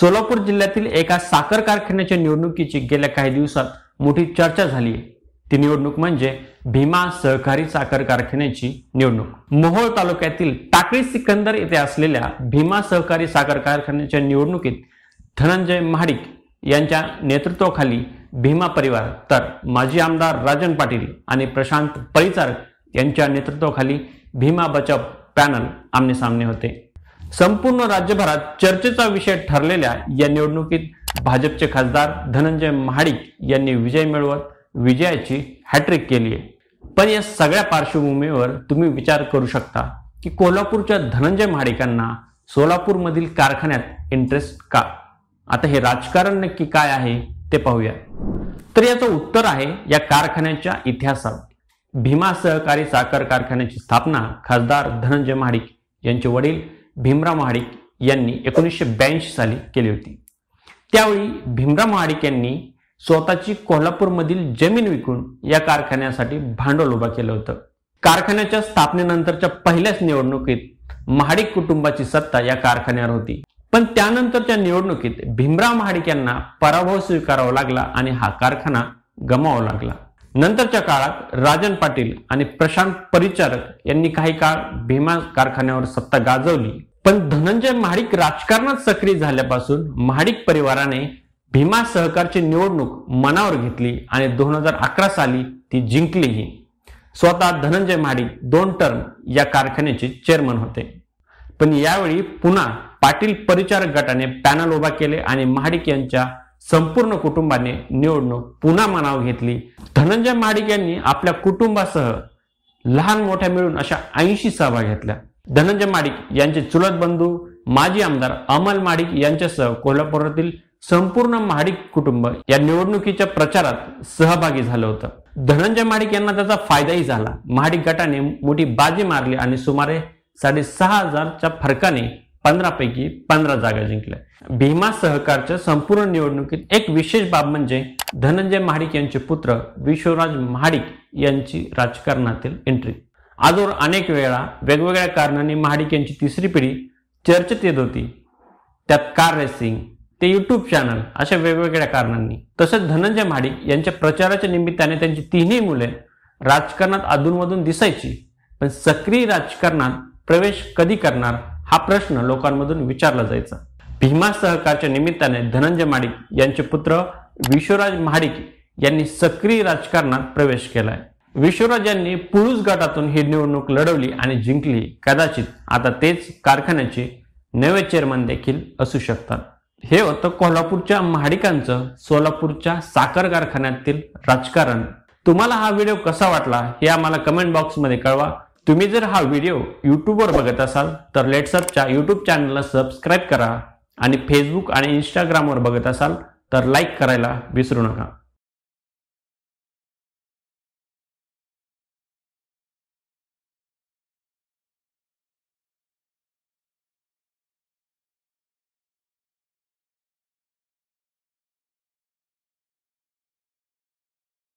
सोलापूर जिल्ह्यातील एका साखर कारखान्याच्या निवडणुकीची गेल्या काही दिवसात मोठी चर्चा झाली आहे. ती निवडणूक म्हणजे भीमा सहकारी साखर कारखान्याची निवडणूक. मोहोळ तालुक्यातील टाकळी सिकंदर येथे असलेल्या भीमा सहकारी साखर कारखान्याच्या निवडणुकीत धनंजय महाडिक यांच्या नेतृत्वाखाली भीमा परिवार तर माजी आमदार राजन पाटील आणि प्रशांत परिचारक यांच्या नेतृत्वाखाली भीमा बचाव पॅनल आमने सामने होते. संपूर्ण राज्यभरात चर्चेचा विषय ठरलेल्या या निवडणुकीत भाजपचे खासदार धनंजय महाडिक यांनी विजय मिळवत विजयाची हॅट्रिक केली आहे. पण या सगळ्या पार्श्वभूमीवर तुम्ही विचार करू शकता की कोल्हापूरच्या धनंजय महाडिकांना सोलापूरमधील कारखान्यात इंटरेस्ट का? आता हे राजकारण नक्की काय आहे ते पाहूया. तर याचं उत्तर आहे या कारखान्याच्या इतिहासात. भीमा सहकारी साखर कारखान्याची स्थापना खासदार धनंजय महाडिक यांचे वडील भीमराव महाडिक यांनी एकोणीसशे ब्याऐंशी साली केली होती. त्यावेळी भीमराव महाडिक यांनी स्वतःची कोल्हापूरमधील जमीन विकून या कारखान्यासाठी भांडवल उभा केलं होतं. कारखान्याच्या स्थापनेनंतरच्या पहिल्याच निवडणुकीत महाडिक कुटुंबाची सत्ता या कारखान्यावर होती. पण त्यानंतरच्या निवडणुकीत भीमराव महाडिक यांना पराभव स्वीकारावा लागला आणि हा कारखाना गमावा लागला. नंतरच्या काळात राजन पाटील आणि प्रशांत परिचारक यांनी काही काळ भीमा कारखान्यावर सत्ता गाजवली. पण धनंजय महाडिक राजकारणात सक्रिय झाल्यापासून महाडिक परिवाराने भीमा सहकारची निवडणूक मनावर घेतली आणि दोन हजार अकरा साली ती जिंकलीही. स्वतः धनंजय महाडिक दोन टर्म या कारखान्याचे चेअरमन होते. पण यावेळी पुन्हा पाटील परिचारक गटाने पॅनल उभा केले आणि महाडिक यांच्या संपूर्ण कुटुंबाने निवडणूक पुन्हा मनावर घेतली. धनंजय महाडिक यांनी आपल्या कुटुंबासह लहान मोठ्या मिळून अशा ऐंशी सभा घेतल्या. धनंजय माडिक यांचे चुलत बंधू माजी आमदार अमल माडिक यांच्यासह कोल्हापुरातील संपूर्ण महाडिक कुटुंब या निवडणुकीच्या प्रचारात सहभागी झालं होतं. धनंजय माडिक यांना त्याचा फायदाही झाला. महाडिक गटाने मोठी बाजी मारली आणि सुमारे साडेसहा हजारच्या फरकाने पंधरा पैकी पंधरा जागा जिंकल्या. भीमा सहकारच्या संपूर्ण निवडणुकीत एक विशेष बाब म्हणजे धनंजय महाडिक यांचे पुत्र विश्वराज महाडिक यांची राजकारणातील एंट्री आजवर अनेक वेळा वेगवेगळ्या कारणांनी महाडिक यांची तिसरी पिढी चर्चेत येत होती. त्यात कार रेसिंग ते युट्यूब चॅनल अशा वेगवेगळ्या कारणांनी. तसेच धनंजय महाडिक यांच्या प्रचाराच्या निमित्ताने त्यांची तिन्ही मुले राजकारणात अधूनमधून दिसायची. पण सक्रिय राजकारणात प्रवेश कधी करणार हा प्रश्न लोकांमधून विचारला जायचा. भीमा सहकारच्या निमित्ताने धनंजय महाडिक यांचे पुत्र विश्वराज महाडिक यांनी सक्रिय राजकारणात प्रवेश केलाय. विश्वराज यांनी पुरुष गटातून ही निवडणूक लढवली आणि जिंकली. कदाचित आता तेच कारखान्याचे नवे चेअरमन देखील असू शकतात. हे होतं कोल्हापूरच्या महाडिकांचं सोलापूरच्या साखर कारखान्यातील राजकारण. तुम्हाला हा व्हिडिओ कसा वाटला हे आम्हाला कमेंट बॉक्समध्ये कळवा. तुम्ही जर हा व्हिडिओ यूट्यूबवर बघत असाल तर लेट्सअपच्या यूट्यूब चॅनलला सबस्क्राईब करा आणि फेसबुक आणि इंस्टाग्रामवर बघत असाल तर लाईक करायला विसरू नका.